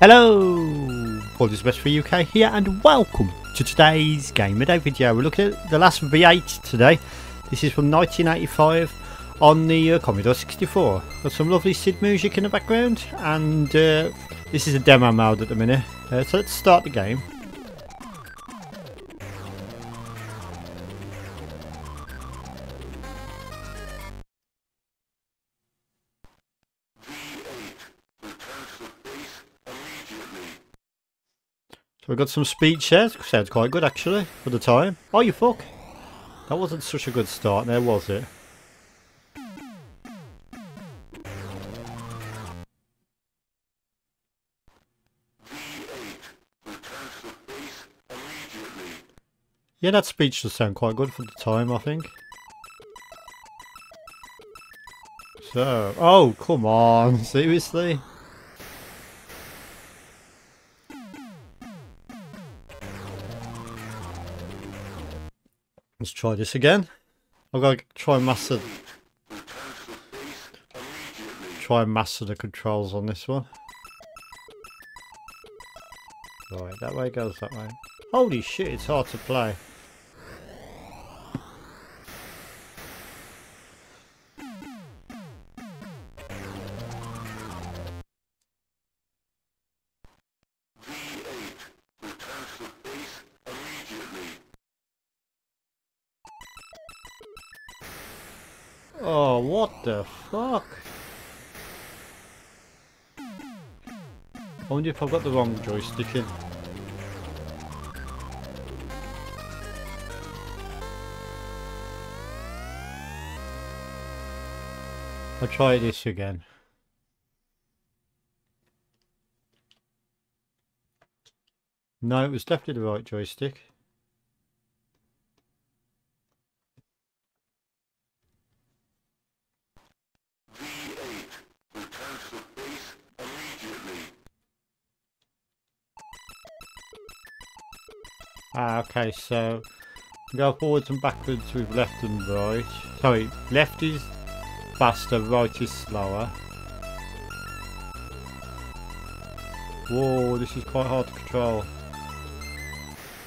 Hello! Paul is Best for UK here and welcome to today's Game of Day video. We're looking at the last V8 today. This is from 1985 on the uh, Commodore 64. Got some lovely SID music in the background and uh, this is a demo mode at the minute. Uh, so let's start the game. So we got some speech there. Sounds quite good actually for the time. Oh you fuck! That wasn't such a good start there was it? Yeah, that speech does sound quite good for the time, I think. So, oh, come on, seriously? Let's try this again. I've got to try and master... Try and master the controls on this one. Right, that way goes that way. Holy shit, it's hard to play. Oh, what the fuck? I wonder if I've got the wrong joystick in. I'll try this again. No, it was definitely the right joystick. Ah, okay, so go forwards and backwards with left and right. Sorry, left is faster, right is slower. Whoa, this is quite hard to control.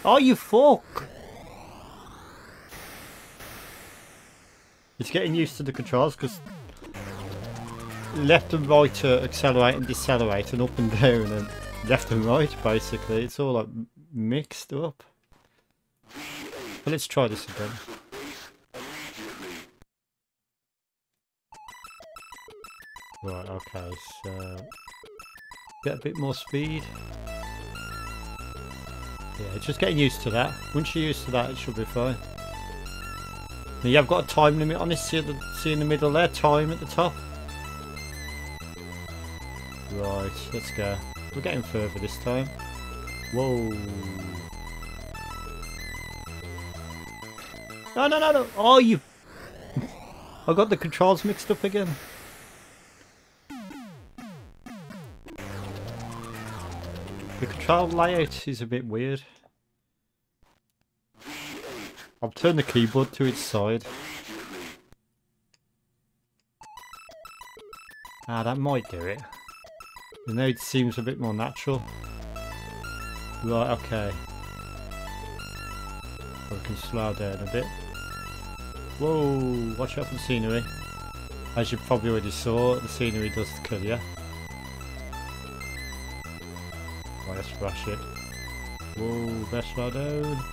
Oh, you fuck! It's getting used to the controls because left and right are accelerate and decelerate and up and down and left and right basically. It's all like mixed up. But let's try this again. Right, okay, so get a bit more speed. Yeah, just getting used to that. Once you're used to that, it should be fine. Now, yeah, I've got a time limit on this. See, the, see in the middle there, time at the top. Right, let's go. We're getting further this time. Whoa. No, no, no, no. Oh, you... I got the controls mixed up again. The control layout is a bit weird. I've turned the keyboard to its side. Ah, that might do it. Now it seems a bit more natural. Right, okay. We can slow down a bit. Whoa, watch out for the scenery. As you probably already saw, the scenery does kill you. Right, let's rush it. Whoa, best slow down.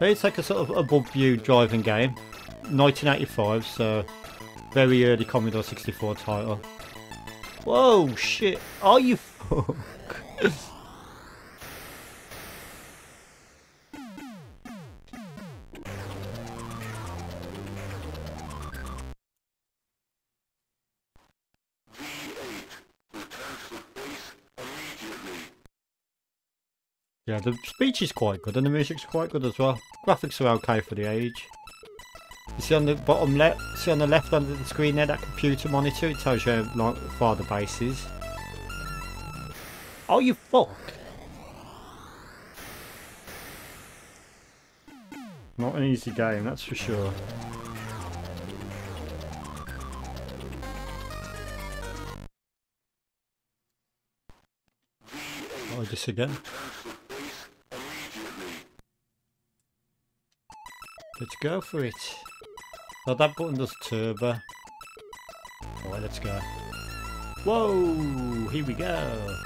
It's like a sort of above view driving game. 1985, so very early Commodore 64 title. Whoa, shit. Are you fuck? Yeah, the speech is quite good and the music's quite good as well. Graphics are okay for the age. You see on the bottom left, see on the left under the screen there, that computer monitor, it tells you how far the base is. Oh, you fuck! Not an easy game, that's for sure. Oh, this again. Let's go for it. Now that button does turbo. Alright, let's go. Whoa! Here we go.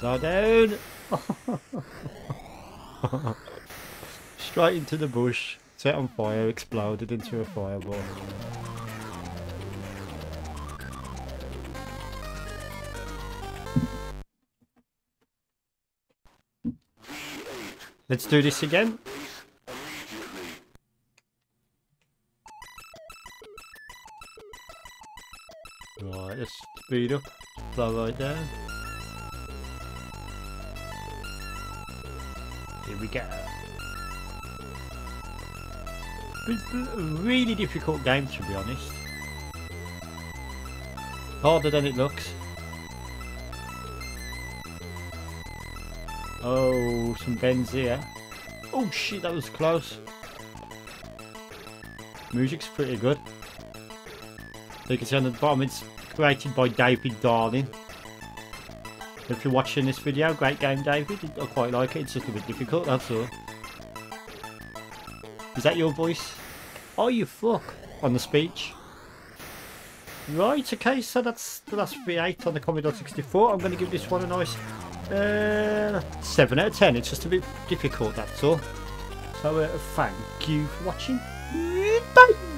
Slow down. Straight into the bush. Set on fire, exploded into a fireball. Let's do this again. Right, let's speed up. Slow right down. Here we go. It's a really difficult game to be honest. Harder than it looks. Oh, some bends here. Oh shit, that was close. Music's pretty good. You can see on the bottom it's created by David Darling. If you're watching this video, great game David. I quite like it, it's just a bit difficult, that's all. Is that your voice? Oh you fuck! On the speech. Right, okay, so that's the last V8 on the Commodore 64. I'm going to give this one a nice uh, 7 out of 10. It's just a bit difficult, that's all. So uh, thank you for watching. Bye!